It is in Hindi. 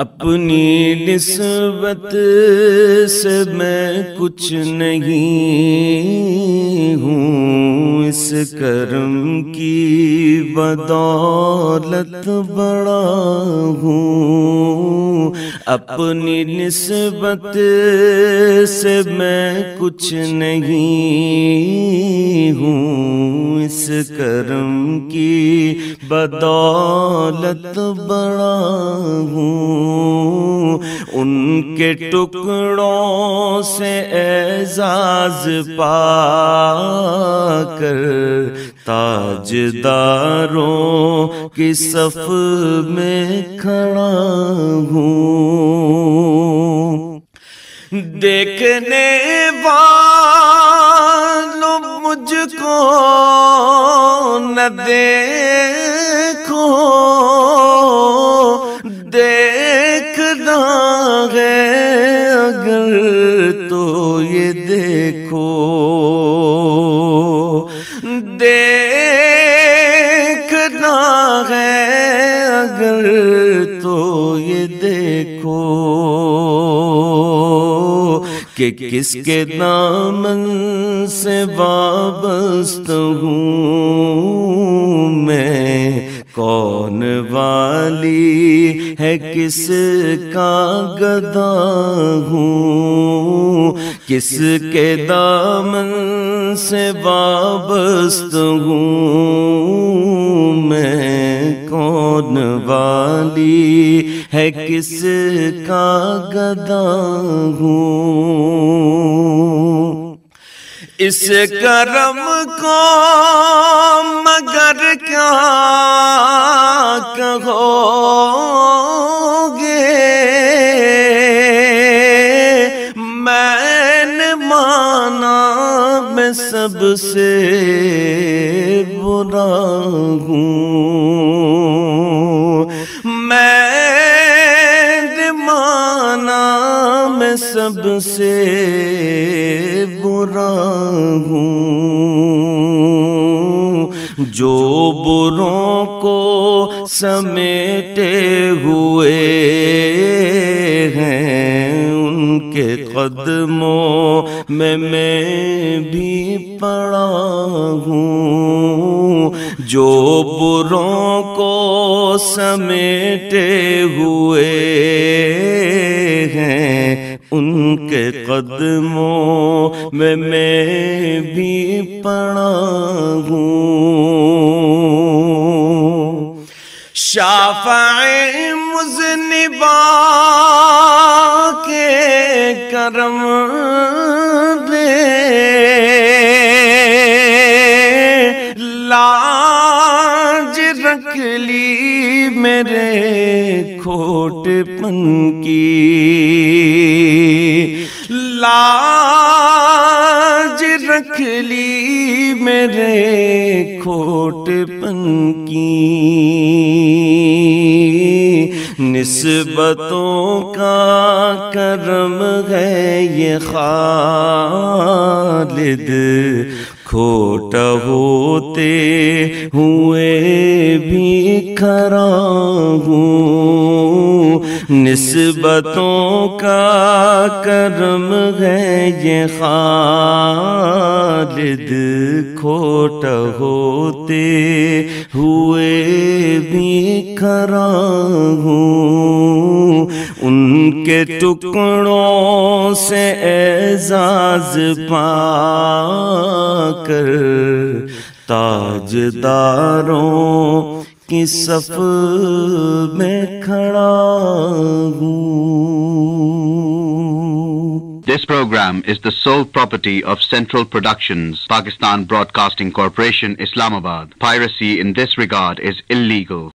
अपनी निस्बत से मैं कुछ नहीं हूँ। इस कर्म की बदौलत बड़ा हूँ। अपनी निस्बत से मैं कुछ नहीं हूँ। इस कर्म की बदौलत बड़ा हूँ। उनके टुकड़ों से एजाज पाकर ताजदारों की सफ में खड़ा हूँ। देखने वालों मुझको न देखो देखो कि किसके दामन से वाबस्त हूँ मैं? कौन वाली है? किसका गदा हूँ? किसके दामन से वाबस्त हूँ? किसका गदा हूँ? इस करम को मगर क्या कहोगे? मैंने माना मैं सबसे बुरा हूँ। मैंने मैं सबसे बुरा हूँ। जो बुरों को समेटे हुए हैं, उनके कदमों में मैं भी पड़ा हूँ। जो बुरों को समेटे हुए हैं उनके कदमों में मैं भी पड़ा हूँ। शाफाए मुजनिबा के करम लाज रख ली मेरे खोटपन की लाज रख ली मेरे खोटपन की निस्बतों का करम है ये खालिद। खोट होते हुए निस्बतों का करम है ये खालिद। खोटा होते हुए भी खरा हूँ। उनके टुकड़ों से एजाज पाकर ताजदारों की सफ में खड़ा हूँ This program is the sole property of Central Productions, Pakistan Broadcasting Corporation, Islamabad. Piracy in this regard is illegal.